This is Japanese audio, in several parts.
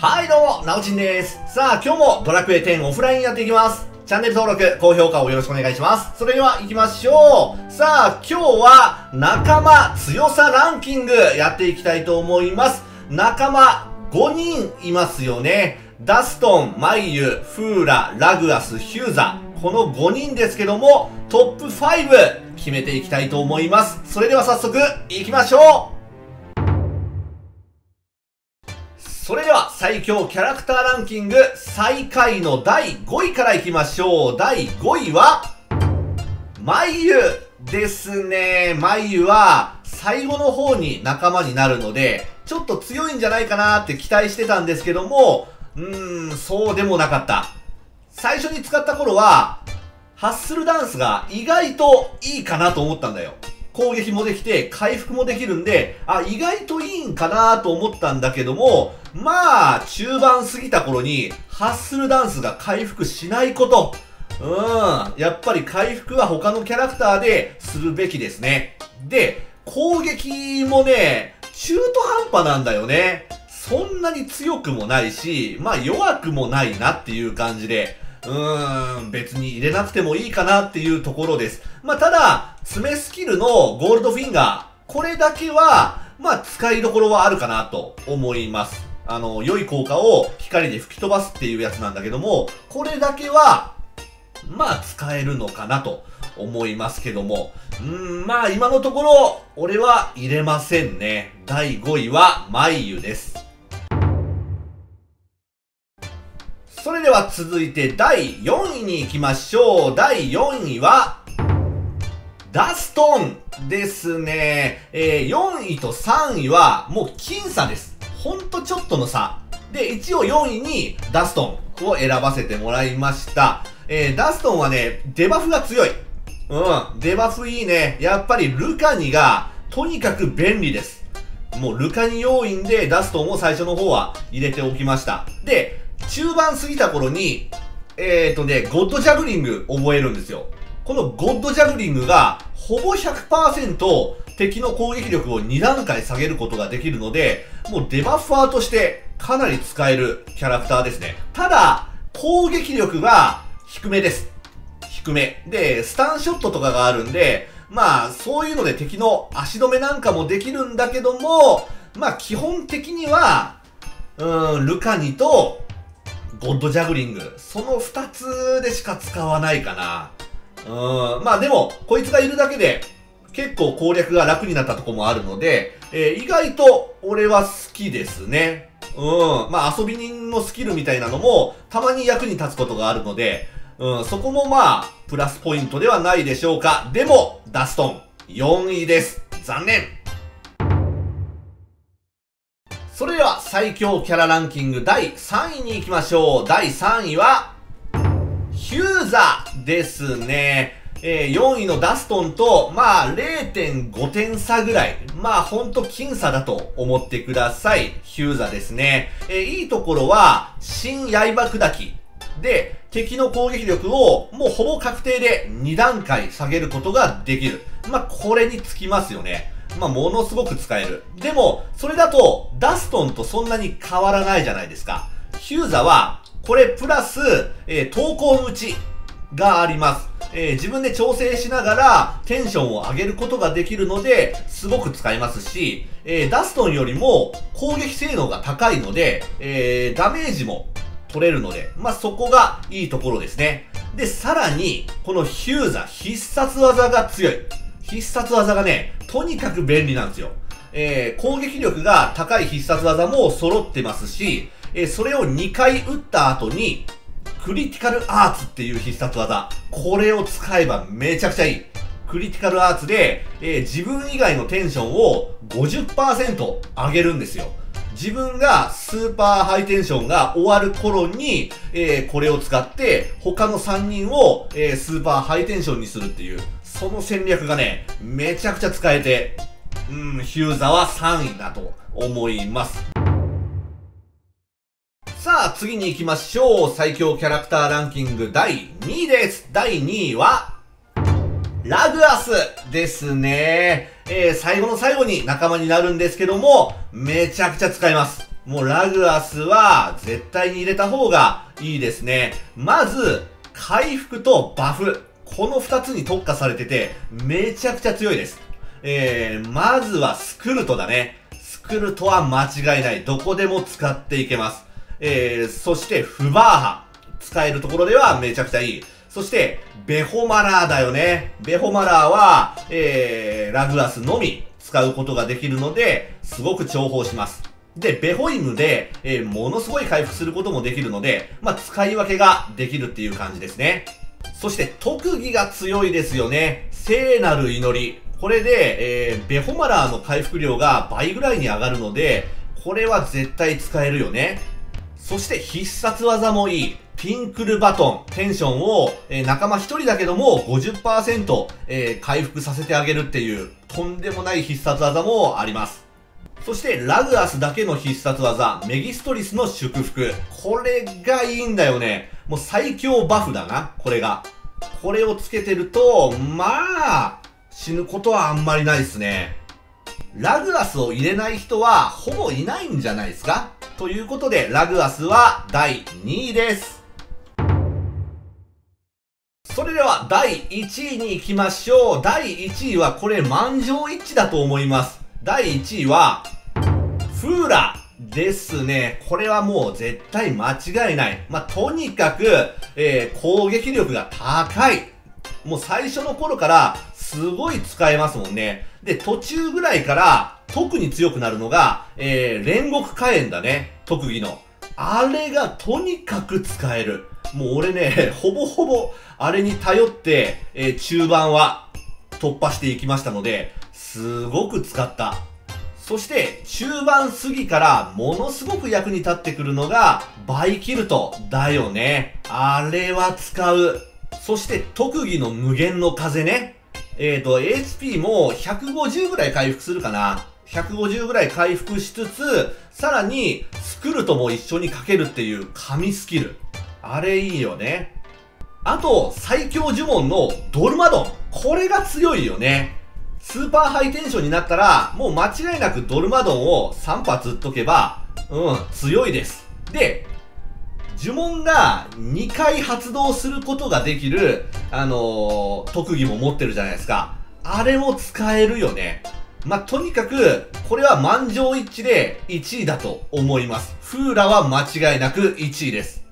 はいどうも、なおちんです。さあ、今日もドラクエ10オフラインやっていきます。チャンネル登録、高評価をよろしくお願いします。それでは行きましょう。さあ、今日は仲間強さランキングやっていきたいと思います。仲間5人いますよね。ダストン、マイユ、フーラ、ラグアス、ヒューザ。この5人ですけども、トップ5決めていきたいと思います。それでは早速行きましょう最強キャラクターランキング最下位の第5位からいきましょう。第5位は、マイユですね。マイユは最後の方に仲間になるので、ちょっと強いんじゃないかなって期待してたんですけども、うーん、そうでもなかった。最初に使った頃は、ハッスルダンスが意外といいかなと思ったんだよ。攻撃もできて、回復もできるんで、あ、意外といいんかなと思ったんだけども、まあ、中盤過ぎた頃に、ハッスルダンスが回復しないこと。うん。やっぱり回復は他のキャラクターでするべきですね。で、攻撃もね、中途半端なんだよね。そんなに強くもないし、まあ弱くもないなっていう感じで、うーん、別に入れなくてもいいかなっていうところです。まあ、ただ、爪スキルのゴールドフィンガー、これだけは、まあ、使いどころはあるかなと思います。あの、良い効果を光で吹き飛ばすっていうやつなんだけども、これだけは、まあ、使えるのかなと思いますけども。うん、まあ、今のところ、俺は入れませんね。第5位は、マイユです。は続いて第4位に行きましょう。第4位は、ダストンですね。えー、4位と3位はもう僅差です。ほんとちょっとの差。で、一応4位にダストンを選ばせてもらいました。えー、ダストンはね、デバフが強い。うん、デバフいいね。やっぱりルカニがとにかく便利です。もうルカニ要因でダストンを最初の方は入れておきました。で、中盤過ぎた頃に、えーとね、ゴッドジャグリング覚えるんですよ。このゴッドジャグリングが、ほぼ100%敵の攻撃力を2段階下げることができるので、もうデバッファーとしてかなり使えるキャラクターですね。ただ、攻撃力が低めです。低め。で、スタンショットとかがあるんで、まあ、そういうので敵の足止めなんかもできるんだけども、まあ、基本的には、うーん、ルカニと、ゴッドジャグリング。その二つでしか使わないかな。うん。まあでも、こいつがいるだけで、結構攻略が楽になったとこもあるので、えー意外と俺は好きですね。うん。まあ遊び人のスキルみたいなのも、たまに役に立つことがあるので、うん、そこもまあ、プラスポイントではないでしょうか。でも、ダストン、4位です。残念。それでは最強キャラランキング第3位に行きましょう。第3位は、ヒューザですね。えー4位のダストンと、まあ、0.5点差ぐらい。まあ、ほんと僅差だと思ってください。ヒューザですね。えーいいところは、新刃砕き。で、敵の攻撃力をもうほぼ確定で2段階下げることができる。まあ、これにつきますよね。まあ、ものすごく使える。でも、それだと、ダストンとそんなに変わらないじゃないですか。ヒューザは、これプラス、えー、投稿無知があります。えー自分で調整しながらテンションを上げることができるので、すごく使えますし、えーダストンよりも攻撃性能が高いので、えーダメージも取れるので、まあ、そこがいいところですね。で、さらに、このヒューザ必殺技が強い。必殺技がね、とにかく便利なんですよ。えー攻撃力が高い必殺技も揃ってますし、えーそれを2回打った後に、クリティカルアーツっていう必殺技。これを使えばめちゃくちゃいい。クリティカルアーツで、えー自分以外のテンションを50%上げるんですよ。自分がスーパーハイテンションが終わる頃に、えーこれを使って他の3人を、えースーパーハイテンションにするっていう、その戦略がね、めちゃくちゃ使えて、うん、ヒューザは3位だと思います。さあ、次に行きましょう。最強キャラクターランキング第2位です。第2位は、ラグアスですね。えー、最後の最後に仲間になるんですけども、めちゃくちゃ使えます。もうラグアスは絶対に入れた方がいいですね。まず、回復とバフ。この二つに特化されてて、めちゃくちゃ強いです。えー、まずはスクルトだね。スクルトは間違いない。どこでも使っていけます。えー、そしてフバーハ。使えるところではめちゃくちゃいい。そして、ベホマラーだよね。ベホマラーは、えー、ラグアスのみ使うことができるので、すごく重宝します。で、ベホイムで、えー、ものすごい回復することもできるので、まあ、使い分けができるっていう感じですね。そして特技が強いですよね。聖なる祈り。これで、えー、ベホマラーの回復量が倍ぐらいに上がるので、これは絶対使えるよね。そして必殺技もいい。ピンクルバトン、テンションを、えー、仲間一人だけども50%、えー、回復させてあげるっていう、とんでもない必殺技もあります。そして、ラグアスだけの必殺技、メギストリスの祝福。これがいいんだよね。もう最強バフだな、これが。これをつけてると、まあ、死ぬことはあんまりないですね。ラグアスを入れない人は、ほぼいないんじゃないですか？ということで、ラグアスは第2位です。それでは第1位に行きましょう。第1位はこれ満場一致だと思います。第1位は、フーラですね。これはもう絶対間違いない。まあ、とにかく、えー、攻撃力が高い。もう最初の頃からすごい使えますもんね。で、途中ぐらいから特に強くなるのが、えー、煉獄火炎だね。特技の。あれがとにかく使える。もう俺ね、ほぼほぼあれに頼って、えー、中盤は突破していきましたので、すごく使った。そして中盤過ぎからものすごく役に立ってくるのがバイキルトだよね。あれは使う。そして特技の無限の風ね。えっ、ー、と、HP も150ぐらい回復するかな。150ぐらい回復しつつ、さらにスクルトも一緒にかけるっていう神スキル。あれいいよね。あと、最強呪文のドルマドン。これが強いよね。スーパーハイテンションになったら、もう間違いなくドルマドンを3発撃っとけば、うん、強いです。で、呪文が2回発動することができる、あのー、特技も持ってるじゃないですか。あれも使えるよね。まあ、とにかく、これは満場一致で1位だと思います。フーラは間違いなく1位です。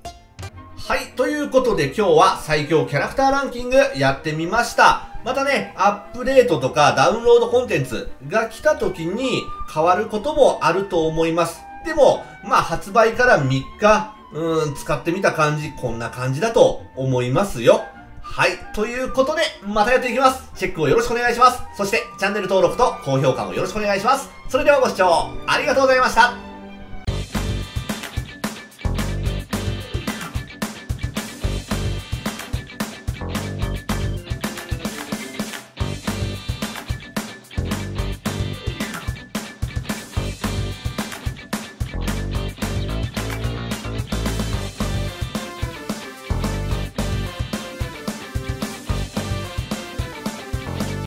はい。ということで今日は最強キャラクターランキングやってみました。またね、アップデートとかダウンロードコンテンツが来た時に変わることもあると思います。でも、まあ発売から3日、うん、使ってみた感じ、こんな感じだと思いますよ。はい。ということで、またやっていきます。チェックをよろしくお願いします。そして、チャンネル登録と高評価もよろしくお願いします。それではご視聴ありがとうございました。